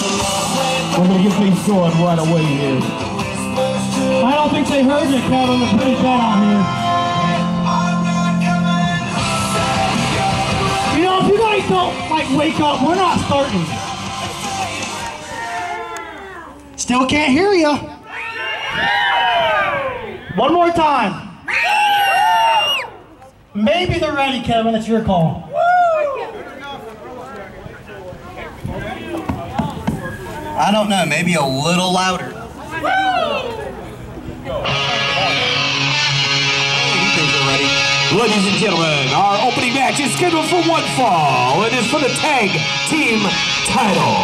We're gonna get things going right away here. I don't think they heard you, Kevin. They're pretty dead out here. You know, if you guys don't like wake up, we're not starting. Still can't hear you. One more time. Maybe they're ready, Kevin. It's your call. I don't know, maybe a little louder. Ladies and gentlemen, our opening match is scheduled for one fall. It is for the tag team title.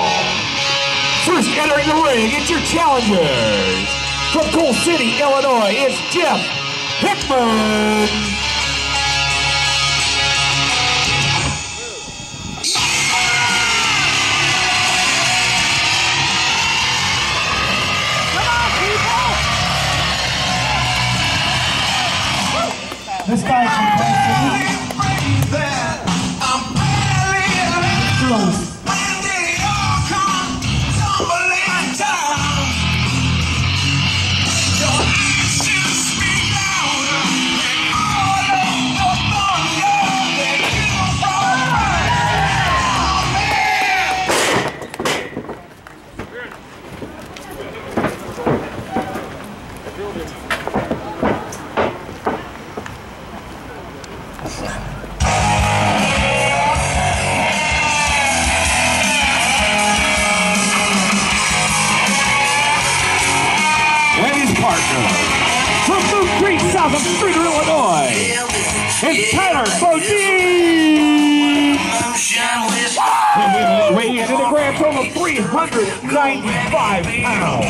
First entering the ring, it's your challengers. From Coal City, Illinois, it's Jeff Hickman. This guy's south of Streator, Illinois, it's Tyler Bodine. Weighing in at a grand total of 395 pounds.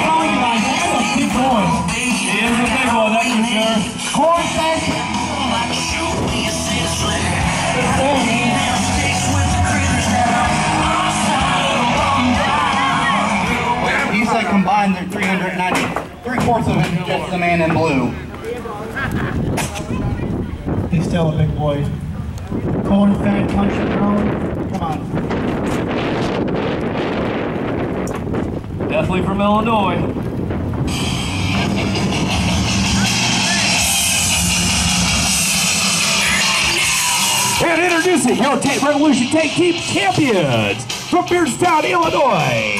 Calling you guys, that's a big boy. He is a big one, that's for sure. Corn fed. He said combined they're 390, three fourths of it is just the man in blue. He's still a big boy. Corn fed, country grown. Come on. Definitely from Illinois. And introducing your Tape Revolution Tag Team Champions from Beardstown, Illinois.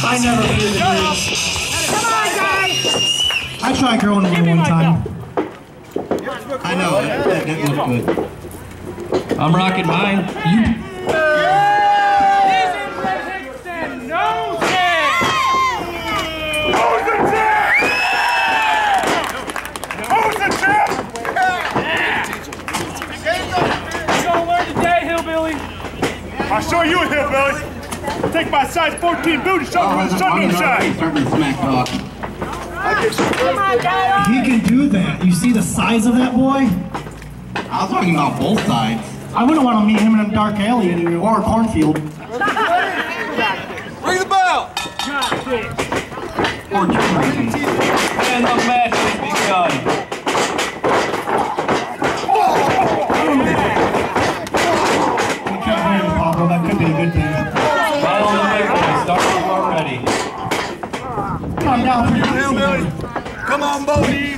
I never made the dreams. Come on, guys! I tried growing a little one time. I know, it, it, it looked good. I'm rocking mine. You gonna learn today, Hillbilly? I'll show you a hillbilly. Take my size 14 boot and show oh, me where the sun don't shine. Starting to smack talk. He can do that. You see the size of that boy? I was talking about both sides. I wouldn't want to meet him in a dark alley anywhere or a cornfield. Ring the bell. Or just and down. Come on, Bodie.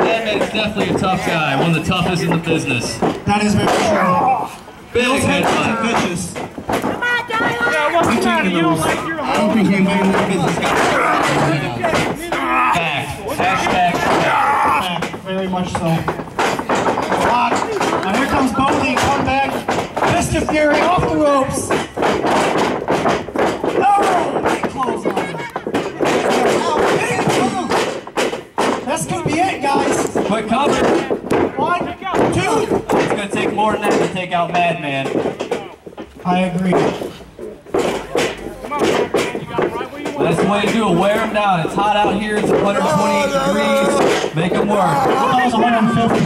That man's definitely a tough guy, one of the toughest in the business. That is very true. Big headbutt. Vicious. Yeah, what's the matter? You don't like your I don't think anybody in this business got Fact. Hashtag fact. Back, Very much so. Lock. Now here comes Bodie. Come back. Fist of Fury off the ropes. It, guys. Quick cover. One, two. It's gonna take more than that to take out Madman. I agree. That's the way to do it. Wear him down. It's hot out here. It's 128 degrees. Make him work. That was 150.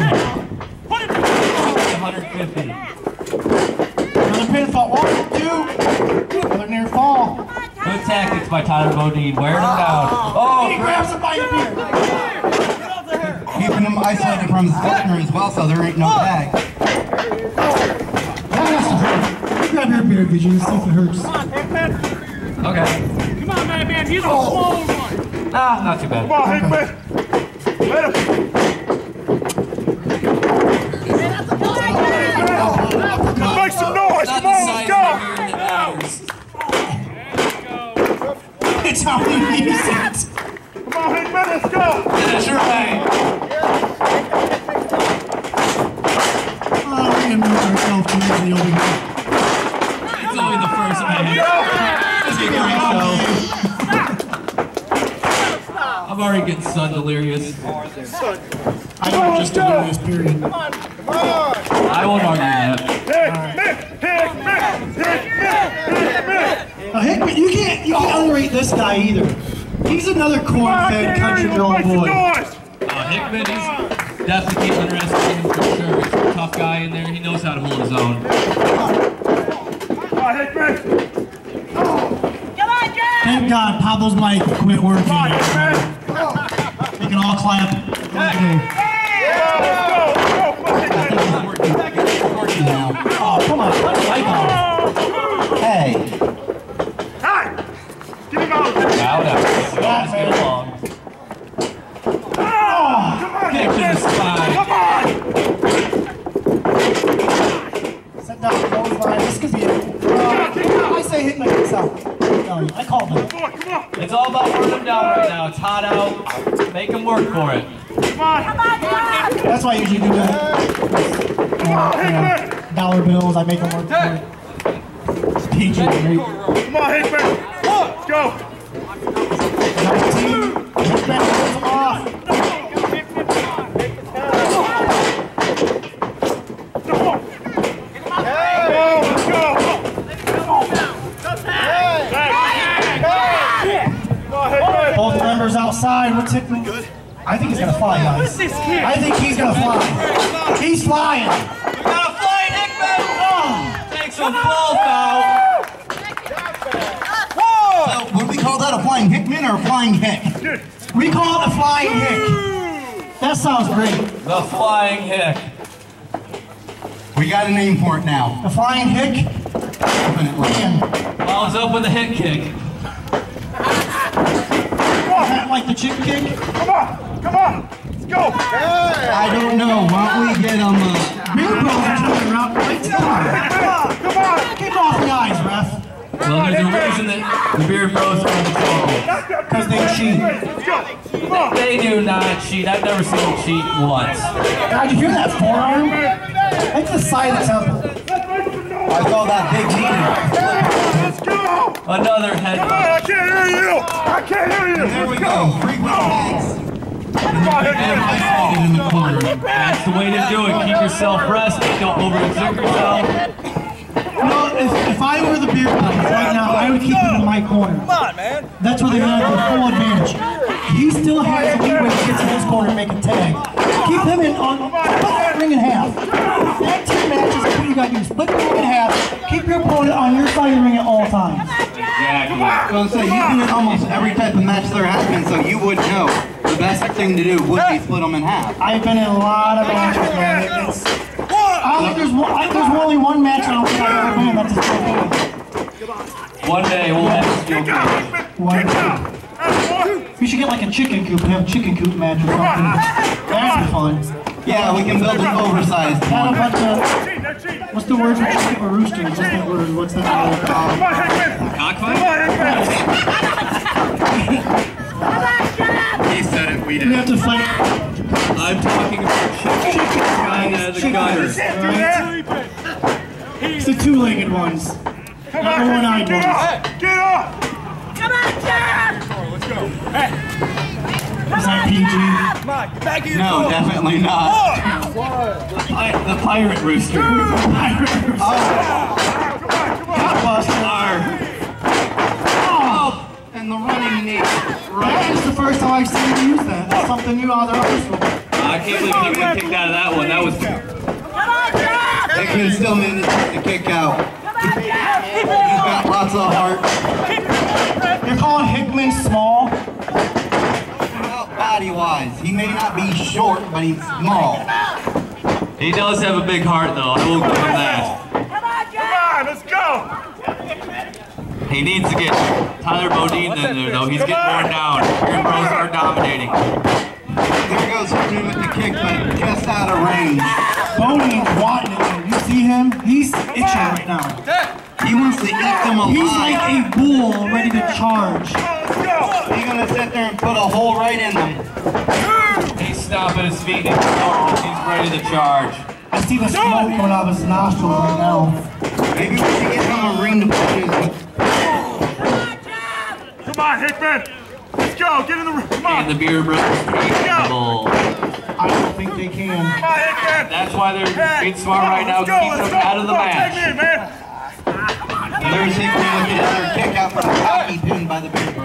150. Another pinfall. One, two. Another near fall. Good tactics by Tyler Bodine. Wearing him down. Oh, He grabs him by the beard. Keeping him isolated from his partner as well, so there ain't no tag. That has to hurt. You grab your beard, Eugene. See if it hurts. okay. Come on, man, man. He's a oh. small one. Nah, not too bad. Come on, Hickman. Let him. Make some noise. Come on, let's go. It's how he uses it. Come on, Hickman, let's go. That's right. Oh, we can move ourselves to the old It's only the first man. This is a great show. I'm already getting sun delirious. I don't just delirious period. I won't argue that. Now, Hickman, you can't you can't underrate this guy either. He's another Come on, I corn-fed country hear girl boy. noise. Uh, Hickman, he's definitely can't underestimate him for sure. He's a tough guy in there. He knows how to hold his own. Come on, Hickman. Thank God Pablo's mic quit working. Come on, Hickman. We can all clap. Okay. Let's go, let's go. Come. Now, Oh, come on. Cut the mic off. hey, Hey, give him all. Bow down. We all just get along. Oh, come on, Kick to the Hickman. spine. Come on. Set down clothesline. This could be it. Uh, I say Hickman gets out. No, I called him. Boy, come on. It's all about wearing him down right now. It's hot out. Make him work for it. Come on. That's why I usually do that. Uh, Hickman. dollar bills, I make them work for it. PG, great. Come on, Hickman. Let's go. 19. Hickman puts him off. Come on. Oh, let's go. Hey. Come on, Hickman. Both members Hickman? Good. I think he's gonna fly, guys. I think he's gonna fly. He's flying. We Got a flying Hickman! Oh, Takes some fall foul. so would we call that a flying Hickman or a flying Hick? we call it a flying Hick. That sounds great. The flying Hick. We got a name for it now. The flying Hick. Definitely. Follows up with a hit kick. That like the chick kick. Come on. Come on. Let's go. I don't know. Why don't we get um, uh, Beard bros are turning around right down. Come on. Keep off the eyes, ref. Well, there's a reason that the Beard Bros are in trouble. Because they cheat. Let's go. They do not cheat. I've never seen them cheat once. God, you hear that forearm? That's the side of the temple. I saw that big knee. Let's. Another head. Come on. I can't hear you. I can't hear you. There we Let's go. go. Frequent tags. Come on, Hickman. Isolated in the corner. That's the way to do it. Keep yourself rested. Don't overexert yourself. Well, if, if I were the beard bros right now, I would keep him in my corner. Come on, man. That's where they have the full advantage. He still has the leeway to get to his corner and make a tag. Keep him in on, split that ring in half. Tag team matches, that's what you gotta do. Split the ring in half. Keep your opponent on your side of the ring at all times. Exactly. Well, so you do it almost every type of match there has been, so you would know the best thing to do would be split them in half. I've been in a lot of matches, man. It's, I don't think there's one, I, there's only one match I don't think I've ever been in that's a split game. One day we'll have steel Get down, cage. Hickman. Get down. That's one. We should get like a chicken coop and have a chicken coop match or something. That'd be fun. Yeah, we can build an oversized Have a one. What's the word for chicken or rooster? What's that word? What's that word? Come Um, on, Hickman. Cockfight? Come on, Hickman. He said it, we did. We have to fight. I'm talking about chicken coming out of the gutter. Do that. It's the two-legged ones. Come Not on, the one-eyed Get ones. Get up. Come on, Jeff! Let's go. Hey. Is that PG? Come on, get back in your No, door. definitely not. The pirate rooster. Oh. oh, and the running knee. That is the first time I've seen you use that. That's something new out of their arsenal. I can't believe Hickman kicked out of that one. That was Hickman still managed to kick out. He's got lots of heart. You're calling Hickman small? Well, body-wise, he may not be short, but he's small. He does have a big heart, though. I will give him that. Come on, Jack. let's go. He needs to get Tyler Bodine in there, though. He's getting worn down. Your bros are dominating. There goes Hickman with the kick, but just out of range. Bodie's wanting it. You see him? He's itching right now. He wants to eat them alive. He's like a bull ready to charge. Let's go. He's gonna sit there and put a hole right in them. He's stomping his feet. and He's ready to charge. I see the smoke coming out of his nostrils right now. Maybe we should get him a ring to put his. Come on, Hickman. Let's go. Get in the room. Come on. And the Beard Bros capable. I don't think they can. Come on, Hickman. That's why they're being smart right now. let's Keep them out of the Come on, Take match. me in, man. There's Hickman with another kick out from the hockey pin by the big bro.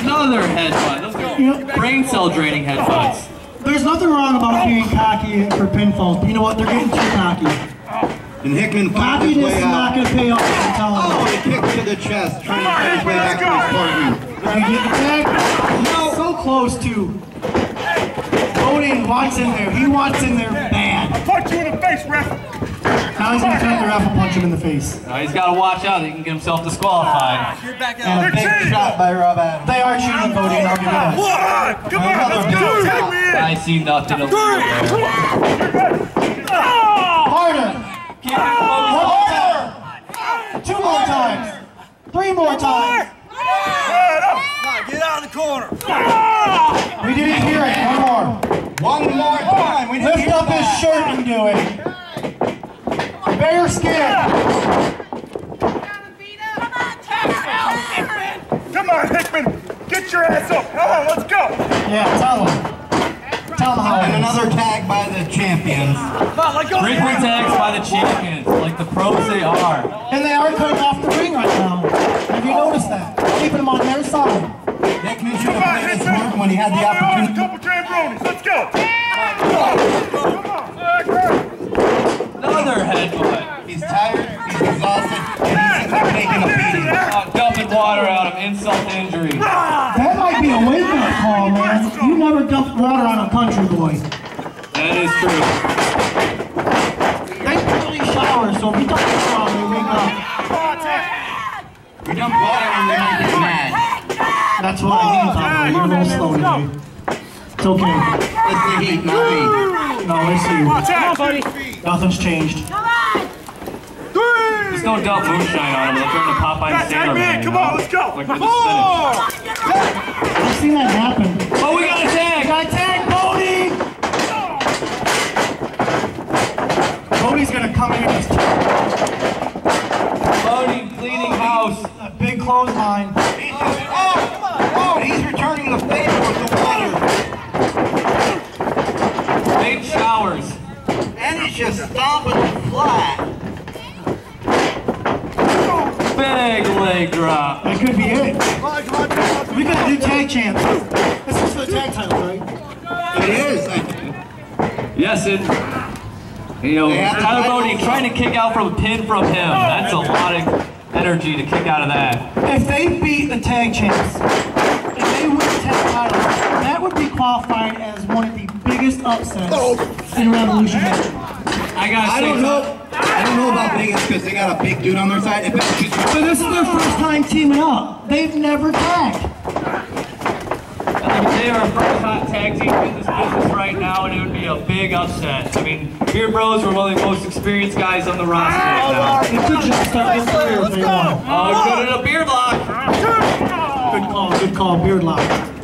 Another headbutt. Those are You know, brain cell draining headbutts. there's nothing wrong about being cocky for pinfalls, but you know what? They're getting too cocky. And Hickman finds his Cockiness way is not going to pay off. I'm telling Oh, you. a kick to the chest, trying to find his way back to his partner. Trying to get the tag. No. So close to. Bodine wants in there. He wants in there bad. I Punch you in the face, ref. Now he's going to turn the ref and punch him in the face. Now he's got to watch out. He can get himself disqualified. Ah, and a big shot by Rob Adams. They are cheating, Bodine. I'll give you that. What? Come on, let's go. Take me in. I see nothing to lose there. Harder. One more time. Two more times. Three more times. Get out of the corner. We didn't hear it. One more. One more time. We Lift up his shirt and do it. Bare skin. Come on, Hickman. Get your ass up. Come on, let's go. Yeah, tell him. Tell him how And it is. another tag by the champions. Come on, let go. Frequent tags by the champions, like the pros they are. And they are cutting off the ring right now. Have you noticed that? Keeping them on their side. Hickman should Come have on, played his Hickman. part when he had the a opportunity. couple trampolines. Let's go. Come on. Another headbutt. He's tired, he's exhausted, and he's taking a beating. Uh, dumping water out of insult to injury. That might be a wake-up call, man. You never dumped water on a country boy. That is true. They barely shower, so if you dump water on them, they wake up. We dump water on them like it's mad. That's what I oh, mean, Pablo. You're a little slow today. It's okay. It's the heat, not me. No, it's you. Watch out, buddy. Nothing's changed. Come Just don't dump moonshine on him. They'll turn to Popeye and Tag Sailor me Man. Come on, let's go. Like Four. I've seen that happen. Oh, we got a tag! Got tag, Cody! Cody's gonna come in with Loading, cleaning house. a big clothesline. Returning the the water. Big showers. And he's just stomping it flat. Big leg drop. That could be it. We got to do tag champs. This is for the tag titles, right? It is. Yes, and you know, They Tyler titles. Bodie trying to kick out from a pin from him. That's a lot of energy to kick out of that. If they beat the tag champs, if they win the tag titles, that would be qualified as one of the biggest upsets in Revolution history. I gotta I don't know. I don't know about Vegas because they got a big dude on their side. If it's just So this is their first time teaming up. They've never tagged. They are a first hot tag team in this business right now, and it would be a big upset. I mean, Beard Bros were one of the most experienced guys on the roster right now. They could just start their career if they want. Oh, good at a beard lock. Good call, good call, beard lock.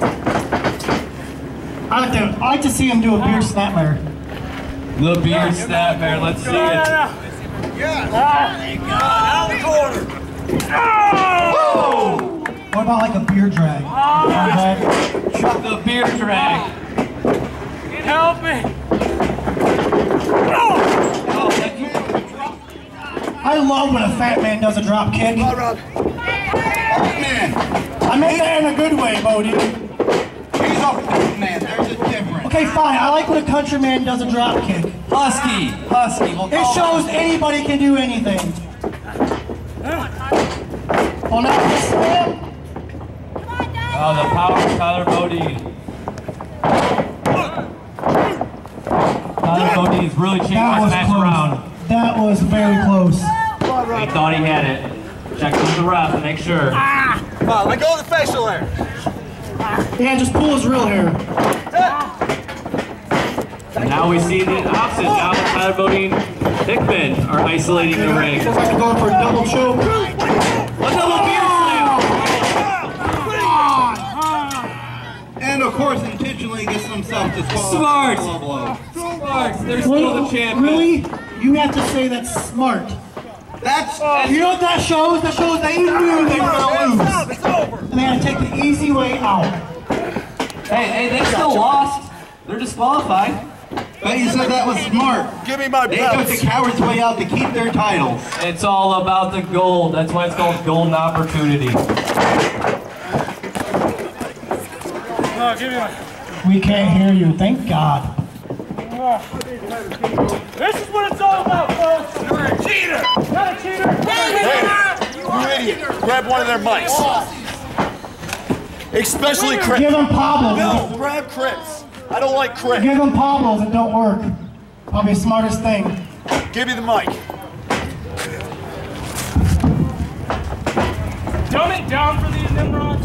I like to, I like to see him do a beard snapmare. The beard snapmare. Let's see it. Yeah. Oh my god. What about like a beard drag? Okay. The beard drag. Help me! I love when a fat man does a drop kick. Man, I meant that in a good way, Bodie. he's a fat man. They're just different. Okay, fine. I like when a countryman does a drop kick. Husky. Husky. We'll It call shows anybody can do anything. Oh, now this slam. Oh, the power of Tyler Bodine. Tyler Bodine's really changed That my was match close. around. That was very close. He thought he had it. Check with the ref to make sure. Come on, let go of the facial hair. Yeah, just pull his real hair. And now we see the opposite. Now Tyler Bodine, Hickman are isolating the ring. Looks like they're going for a double choke. A double beer slam. Ah. And of course, intentionally gets himself disqualified. Smart. Low blow. They're still the champion. Really? You have to say that's smart. That's You know what that shows? That shows they knew they were gonna lose. It's over. And they had to take the easy way out. Hey, hey, they still lost. They're disqualified. But you said that was smart. Give me my They took the coward's way out to keep their titles. It's all about the gold. That's why it's called golden opportunity. No, give me my. We can't hear you. Thank God. This is what it's all about, folks. You're a cheater. Not a cheater. Hey, you idiot. Grab one of their mics. Especially Give Chris. them Pablos. No, grab Chris. I don't like Chris. Give them Pablos. It don't work. Probably the smartest thing. Give me the mic. Dumb it down for these Nimrods.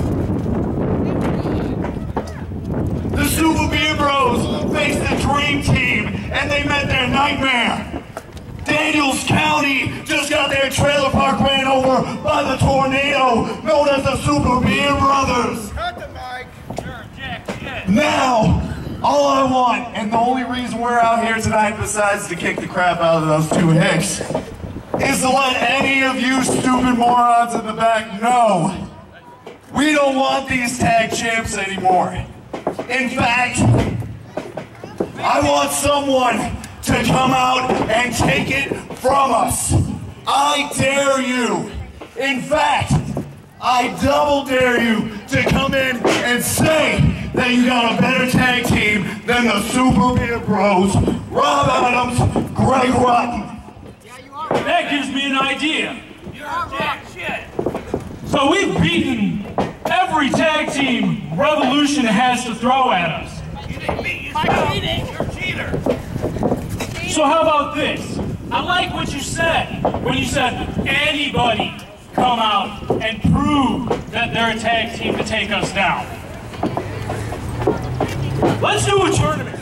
The Super Beard Bros faced the Dream Team, and they met their nightmare. Daniels County just got their trailer park ran over by the tornado known as the Super Beard Brothers. Now, all I want, and the only reason we're out here tonight besides to kick the crap out of those two hicks, is to let any of you stupid morons in the back know we don't want these tag champs anymore. In fact, I want someone to come out and take it from us. I dare you. In fact, I double dare you to come in and say that you got a better tag team than the Super Beard Bros, Rob Adams, Greg Rotten. That gives me an idea. So we've beaten every tag team Revolution has to throw at us. You didn't beat yourself. Cheating. You're a cheater. So how about this? I like what you said when you said anybody come out and prove that they're a tag team to take us down. Let's do a tournament.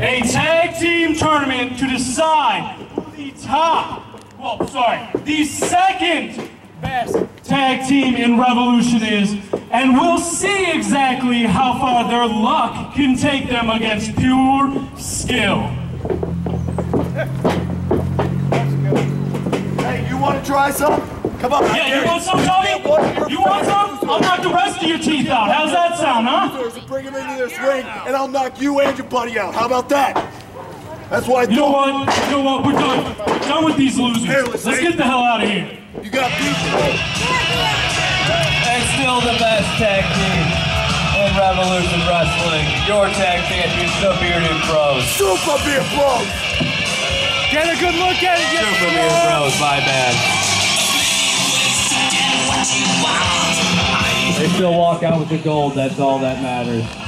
A tag team tournament to decide who the top, well, sorry, the second best tag team in Revolution is, and we'll see exactly how far their luck can take them against pure skill. Want to try some? Come on. Yeah, you want some, Tony? You want some? I'll knock the rest of your teeth out. How's that sound, huh? Bring him into this ring, and I'll knock you and your buddy out. How about that? That's what I You know what? You know what? We're done. We're done with these losers. let's Let's get the hell out of here. You got beat. And still the best tag team in Revolution Wrestling. Your tag champions, the Bearded Bros. Super Beard Bros. Get a good look at it. Super Bearded Bros, my bad. They still walk out with the gold, that's all that matters.